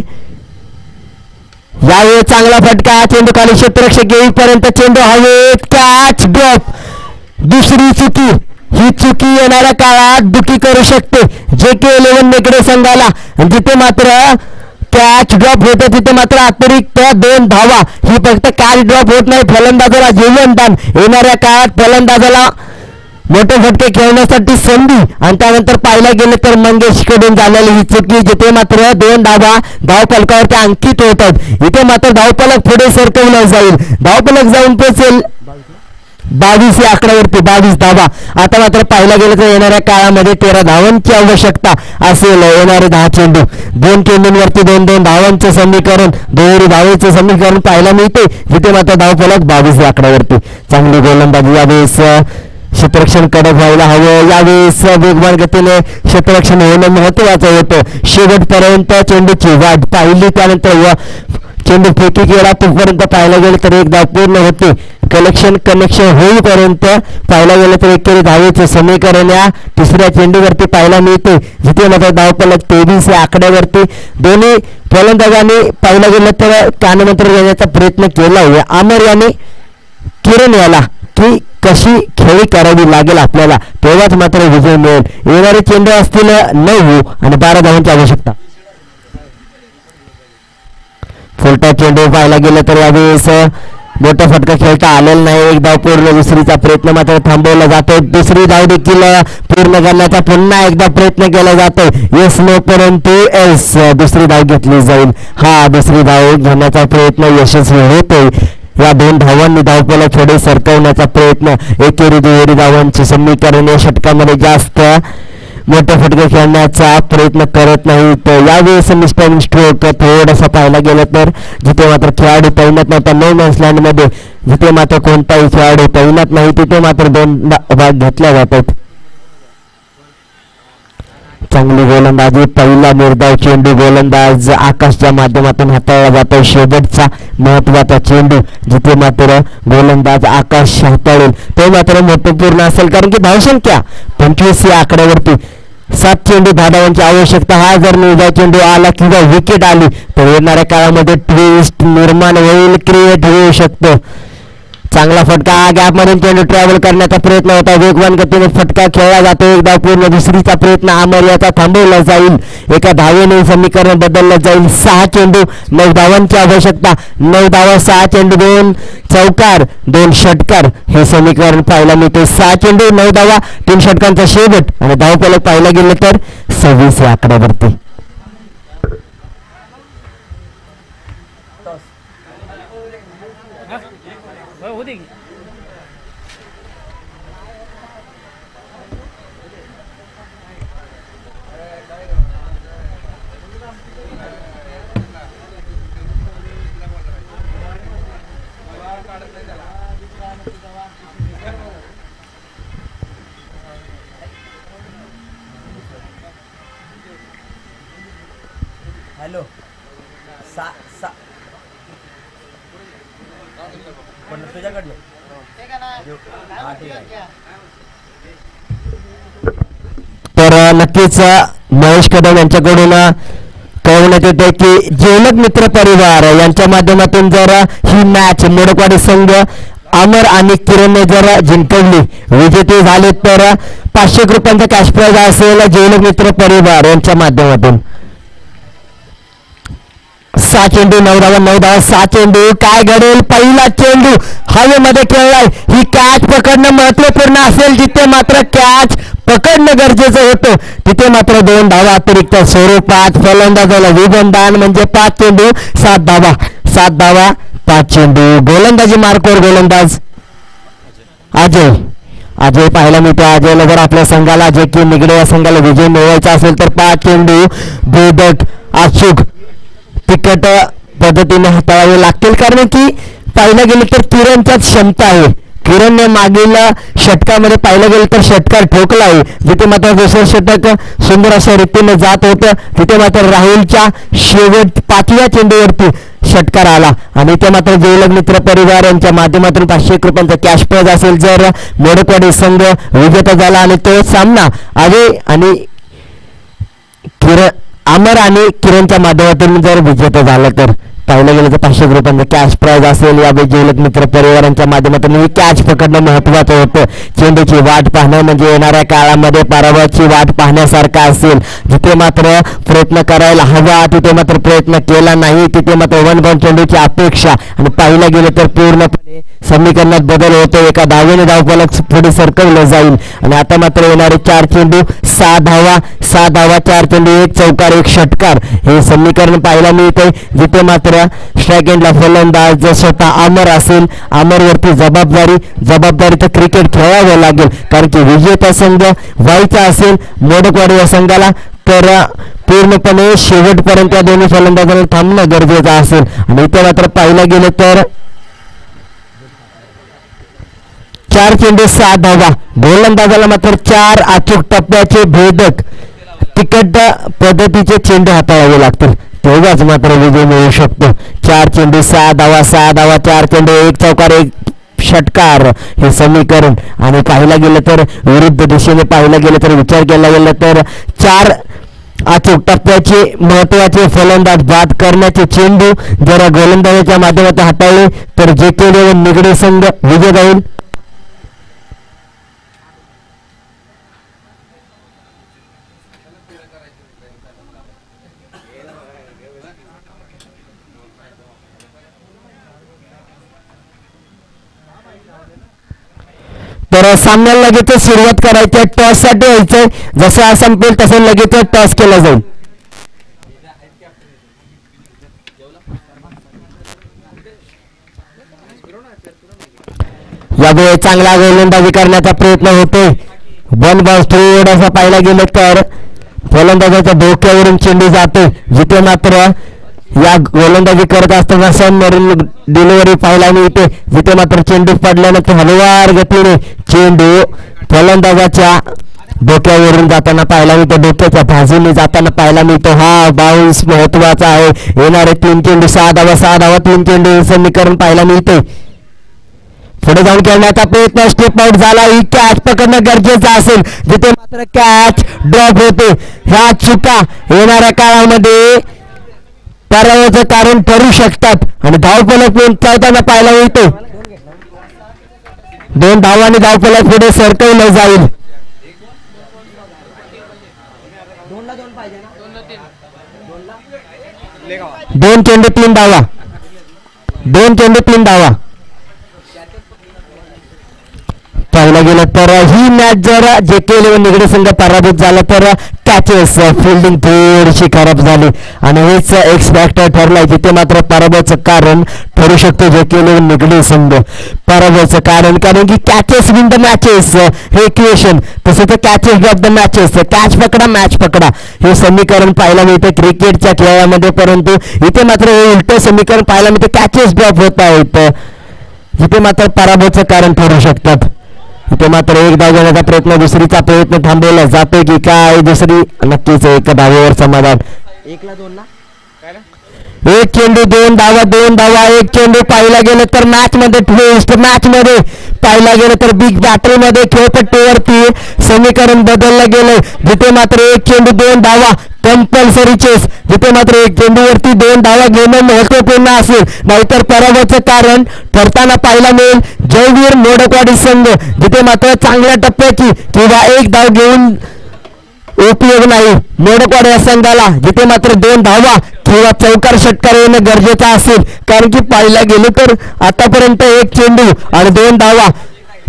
यावेळी चांगला फटका. चेंडू खाली क्षेत्ररक्षक येईपर्यंत चेंडू हवेत कॅच ड्रॉप दुसरी चुकी. ही चुकी येणाऱ्या काळात दुखी करू शकते. जे के इलेव्हन नेकडे संघाला जिथे मात्र कॅच ड्रॉप होतो तिथे मात्र अतिरिक्त दोन धावा. ही फक्त कॅच ड्रॉप होत नाही. फलंदाजाला जीवनदान येणाऱ्या काळात फलंदाजाला मोठे फटके खेळण्यासाठी संधी आणि त्यानंतर पाहायला गेलं तर मंगेशकडून झालेली ही चुकी जिथे मात्र दोन डाबा धावफलकावरती अंकित होतात. इथे मात्र धावफलक पुढे सरकवला जाईल. धावफलक जाऊन पोचेल. बावीस या आकड्यावरती बावीस धावा. आता मात्र पाहायला गेलं तर येणाऱ्या काळामध्ये तेरा धावांची आवश्यकता असेल. येणारे दहा चेंडू. दोन चेंडूंवरती दोन दोन धावांचे समीकरण दोन धावेचे समीकरण पाहायला मिळते. जिथे मात्र धावफलक बावीस या आकड्यावरती. चांगली गोलंदाजी यावेळेस क्षेत्ररक्षण कडक व्हायला हवं. यावेळेस वेगवान गतीने क्षेत्ररक्षण होणं महत्वाचं होतं. शेवटपर्यंत चेंडूची वाट पाहिली त्यानंतर व चेंडू फेकी गेला. तोपर्यंत पाहायला गेलं तर एक धाव पूर्ण होते. कलेक्शन कनेक्शन होईपर्यंत पाहायला गेलं तर एकेरी धावेचे समीकरण या तिसऱ्या चेंडूवरती पाहायला मिळते. जिथे मात्र धावपलक तेवीस या आकड्यावरती. दोन्ही फलंदाजांनी पाहायला गेलं तर त्यानंतर येण्याचा प्रयत्न केला. आहे आमर याने किरण याला की कशी खेळी करावी लागेल आपल्याला तेव्हाच मात्र विजय मिळेल. येणारे चेंडू असतील नऊ आणि बारा धावांची आवश्यकता. फुलटा चेंडू पाहायला गेलं तर यावेळेस मोठा फटका खेळता आलेला नाही. एक धाव पूर्ण दुसरीचा प्रयत्न मात्र थांबवला जातो दुसरी धाव देखील पूर्ण करण्याचा पुन्हा एकदा प्रयत्न केला जातो येस नो परंतु एस दुसरी धाव घेतली जाईल. हा दुसरी धाव घेण्याचा प्रयत्न यशस्वी होतोय. या दोन धावांनी धावपला थोडे सरकवण्याचा प्रयत्न एकेरी दुहेरी धावांचे समीकरण या षटकामध्ये जास्त मोठे फटके खेळण्याचा प्रयत्न करत नाही तर यावेळेस मिस्टर स्ट्रोक थोडासा पाहायला गेलं तर जिथे मात्र खेळाडू तैनात नव्हता नो मॅन्समध्ये जिथे मात्र कोणताही खेळाडू तैनात नाही तिथे मात्र दोन भाग घेतल्या जातात चांगली गोलंदाजी पहिला निर्धाव चेंडू गोलंदाज आकाशच्या माध्यमातून हाताळला जातो शेवटचा महत्त्वाचा चेंडू जिथे मात्र गोलंदाज आकाश हाताळेल तो मात्र महत्त्वपूर्ण असेल. कारण की धावसंख्या पंचवीस या आकड्यावरती. सात चेंडू दहा धावांची आवश्यकता. हा जर निर्धाव चेंडू आला किंवा विकेट आली तर येणाऱ्या काळामध्ये ट्विस्ट निर्माण होईल क्रिएट होऊ शकतं. चांगला फटका गॅप मधून चेंडू ट्रॅव्हल करण्याचा प्रयत्न होता. वेगवान गतीने फटका खेळला जातो. एकदा पूर्ण दुसरीचा प्रयत्न अमर याचा थांबवला जाईल. एका धावेने समीकरण बदललं जाईल. सहा चेंडू नऊ धावांची आवश्यकता. नऊ धावा सहा चेंडू दोन चौकार दोन षटकार. हे समीकरण पाहायला मिळते. सहा चेंडू नऊ धावा तीन षटकांचा शेवट. आणि धावफलक पाहायला गेलं तर सव्वीस या आकड्यावरती होऊ दे की. हॅलो सा सा पण तुझ्याकडनं हा ठीक आहे संस्थेचा महेश कदम यांच्याकडून कळवण्यात येत आहे की जेवलक मित्र परिवार यांच्या माध्यमातून जर ही मॅच मोडकवाडी संघ अमर आणि किरणने जर जिंकवली. विजेते झाले तर पाचशे रुपयांचा कॅश प्राईज असेल जेवलक मित्र परिवार यांच्या माध्यमातून. सहा चेंडू नऊ धावा नऊ धावा सहा चेंडू काय घडेल? पहिला चेंडू हवेमध्ये खेळलाय. ही कॅच पकडणं महत्त्वपूर्ण असेल. जिथे मात्र कॅच पकडणं गरजेचं होतं तिथे मात्र दोन धावा अतिरिक्त स्वरूपात फलंदाजाला विबंधान म्हणजे पाच चेंडू सात धावा. सात धावा पाच चेंडू. गोलंदाजी मार्कवर गोलंदाज. अजय. अजय पाहायला मिळतो अजयला जर आपल्या संघाला. जे की निगडे या संघाला विजय मिळवायचा असेल तर पाच चेंडू. बेदक अचूक तिकट पद्धतीने हाताळावे लागतील कारण की पाहिलं गेलं तर किरणच्याच क्षमता आहे. किरणने मागील षटकामध्ये पाहिलं गेलं तर षटकार ठोकला आहे. जिथे मात्र दुसरं षटक सुंदर अशा रीतीने जात होतं तिथे मात्र राहुलच्या शेवट पाचव्या चेंडूवरती षटकार आला. आणि ते मात्र जेवलग मित्र परिवार यांच्या माध्यमातून पाचशे एक रुपयांचा कॅश प्राईज असेल. जर मोडकवाडी संघ विजेता झाला आणि तो सामना अजय आणि किरण अमर आणि किरणच्या माध्यमातून जर विजेता झालं तर पाहिलं गेलं तर पाचशे रुपयांचं कॅश प्राईज असेल. या जेवलक मित्र परिवारांच्या माध्यमातून ही कॅच पकडणं महत्वाचं होतं. चेंडूची वाट पाहणं म्हणजे येणाऱ्या काळामध्ये पराभवाची वाट पाहण्यासारखा असेल. जिथे मात्र प्रयत्न करायला हवा तिथे मात्र प्रयत्न केला नाही तिथे मात्र वन वन चेंडूची अपेक्षा आणि पाहिलं गेलं तर पूर्णपणे समीकरणात बदल होतो. एका धावेने धावपालक पुढे सरकवलं जाईल. आणि आता मात्र येणारे चार चेंडू सहा धावा सहा धावा चार चेंडू एक चौकार एक षटकार. हे समीकरण पाहायला मिळते जिथे मात्र स्ट्राईक एंडला फलंदाज जर स्वतः अमर असेल अमरवरती जबाबदारी जबाबदारी तर क्रिकेट खेळावं लागेल. कारण की विजेता संघ व्हायचा असेल मोडकवाडी या संघाला तर पूर्णपणे शेवटपर्यंत या दोन्ही फलंदाजांना थांबणं गरजेचं असेल. आणि इथे मात्र पाहिलं गेलं तर चार चेंडू सहा धावा. गोलंदाजाला मात्र चार अचूक टप्प्याचे भेदक. तिकट पद्धतीचे चेंडू हाताळावे लागतील. तेव्हाच मात्र विजय मिळू शकतो. चार चेंडू सहा धावा सहा धावा चार चेंडू एक चौकार एक षटकार हे समीकरण. आणि पाहायला गेलं तर विरुद्ध दिशेने पाहायला गेलं तर विचार केला गेला तर चार अचूक टप्प्याचे महत्त्वाचे फलंदाज बाद करण्याचे चेंडू जरा गोलंदाजाच्या माध्यमातून हाताळले तर जे केले निगडी निगडे संघ विजय जाईल तर सामन्याला लगेच सुरुवात करायची टॉससाठी यायचंय. जसं हा संपेल तसं लगेच टॉस केला जाईल. यामुळे चांगला गोलंदाजी करण्याचा प्रयत्न होतोय. वन बॉल थोडासा पाहायला गेलं तर फलंदाजाच्या डोक्यावरून चेंडू जातो जिथे मात्र या गोलंदाजी करत असताना सबमरीन डिलिव्हरी पाहायला मिळते जिथे मात्र चेंडू पडल्यानंतर हलवार गतीने चेंडू फलंदाजाच्या डोक्यावरून जाताना पाहायला मिळतो. डोक्याच्या भाजीने जाताना पाहायला मिळतो. हा बाउन्स महत्त्वाचा आहे. येणारे तीन चेंडू सहा धावा सहा धावा तीन चेंडू समीकरण पाहायला मिळते. पुढे जाऊन खेळण्याचा प्रयत्न. स्टेप आउट झाला. ही कॅच पकडणं गरजेचं असेल. जिथे मात्र कॅच ड्रॉप होते. ह्या चुका येणाऱ्या काळामध्ये पराभवाचं कारण ठरू शकतात. आणि धावफलक नोंदवताना पाहायला मिळतो दोन धावांनी धावफलक पुढे सरकवलं जाईल. दोन दोन चेंडू तीन धावा. दोन चेंडू तीन धावा. पाहायला गेलं तर ही मॅच जर जे के व निगडे संघ पराभूत झाला तर कॅचेस फिल्डिंग थोडीशी खराब झाली. आणि हेच एक्स फॅक्टर ठरलाय तिथे मात्र पराभवाचं कारण ठरू शकतो जे के व निगडे संघ. पराभवाचं कारण कारण की कॅचेस विन द मॅचेस हे क्रिएशन तसं तर catches drop the matches catch पकडा मॅच पकडा. हे समीकरण पाहायला मिळते क्रिकेटच्या खेळामध्ये परंतु इथे मात्र हे उलट समीकरण पाहायला मिळते कॅचेस ड्रॉप होत आहेत. जिथे मात्र पराभवाचं कारण ठरू शकतात. इथे मात्र एक धाव घेण्याचा प्रयत्न दुसरीचा प्रयत्न थांबवला जातोय की काय? दुसरी नक्कीच एक धावेवर समाधान. एकला दोनला? एक चेंडू दोन धावा दोन धावा एक चेंडू पाहिला गेलं तर मॅच मध्ये मॅच मध्ये पाहिला गेलं तर बिग बॅटरी मध्ये खेळपट्टीवरती समीकरण बदललं गेलं जिथे मात्र एक चेंडू दोन धावा कंपल्सरी चेस जिथे मात्र एक चेंडूवरती दोन धावा घेणं महत्त्वपूर्ण असेल. नाहीतर पराभवाचं कारण ठरताना पाहायला मिळेल जयवीर मोडकवाडी संघ. जिथे मात्र चांगल्या टप्प्याची किंवा एक धाव घेऊन उपयोग नाही. मोडकवाड या संघाला जिथे मात्र दोन धावा किंवा चौकार षटकार येणं गरजेचं असेल. कारण की पाहायला गेलं तर आतापर्यंत एक चेंडू आणि दोन धावा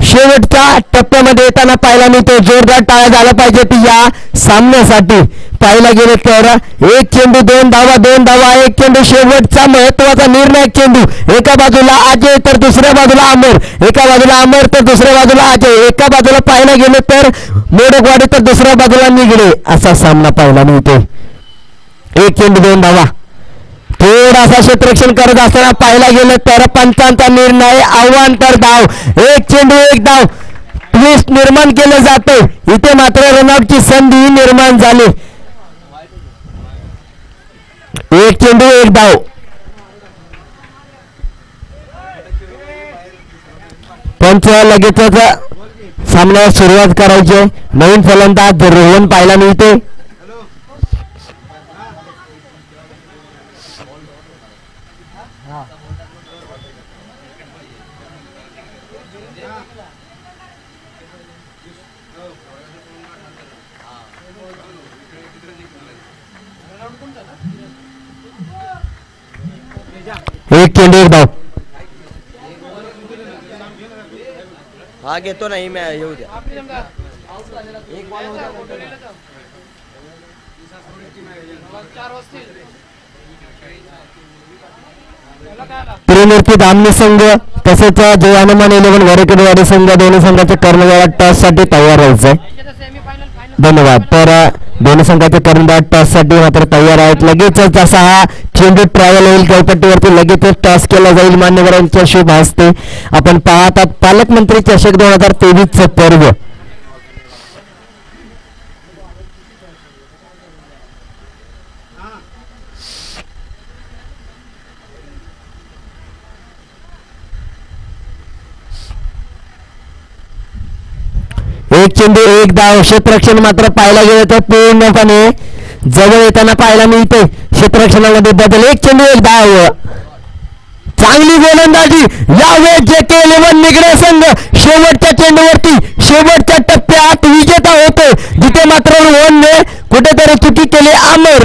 शेवटच्या टप्प्यामध्ये येताना पाहायला मिळतो जोरदार टाळ्या झाला पाहिजे ती या सामन्यासाठी. पाहायला गेलं तर एक चेंडू दोन धावा दोन धावा एक चेंडू. शेवटचा महत्त्वाचा निर्णय चेंडू. एका बाजूला अजय तर दुसऱ्या बाजूला अमर. एका बाजूला अमर तर दुसऱ्या बाजूला अजय. एका बाजूला पाहायला गेलं तर मोडकवाडी तर दुसऱ्या बाजूला निघले असा सामना पाहायला मिळतो एक चेंडू दोन धावा. थोडासा क्षेत्ररक्षण करत असताना पाहायला गेलं तर पंचांचा निर्णय आव्हान तर धाव. एक चेंडू एक धाव. ट्विस्ट निर्माण केलं जाते. इथे मात्र रनआउटची संधी निर्माण झाली. एक चेंडू एक धाव. पंच लगेचच सामन्याला सुरुवात करायची आहे. नवीन फलंदाज रोहन पाहायला मिळते एक चेंडू एक धाव हा घेतो नाही मी येऊ द्या. त्रिमूर्ती धामणी संघ तसेच जय हनुमान इलेव्हन वरेकरवाडी संघ दोन्ही संघाच्या कर्णधार टॉससाठी तयार राहायचंय धन्यवाद तर दोन्ही संघाचे कर्णधार टॉससाठी मात्र तयार आहेत. लगेचच जसा हा चेंडू ट्रॅव्हल होईल गळपट्टीवरती लगेचच टॉस केला जाईल मान्यवरांच्या शुभ हस्ते. आपण पाहतात पालकमंत्री चषक दोन हजार तेवीसचं पर्व. एक चेंडू एक धाव क्षेत्रक्षण मात्र पाहायला गेलं तर पूर्णपणे जवळ येताना पाहायला मिळते क्षेत्रक्षणामध्ये बदल. एक चेंडू एक धाव चांगली गोलंदाजी. वेळ जे केले इलेव्हन निगडे संघ शेवटच्या चेंडूवरती शेवटच्या टप्प्यात विजेता होतो जिथे मात्र ओनने कुठेतरी चुकी केली अमर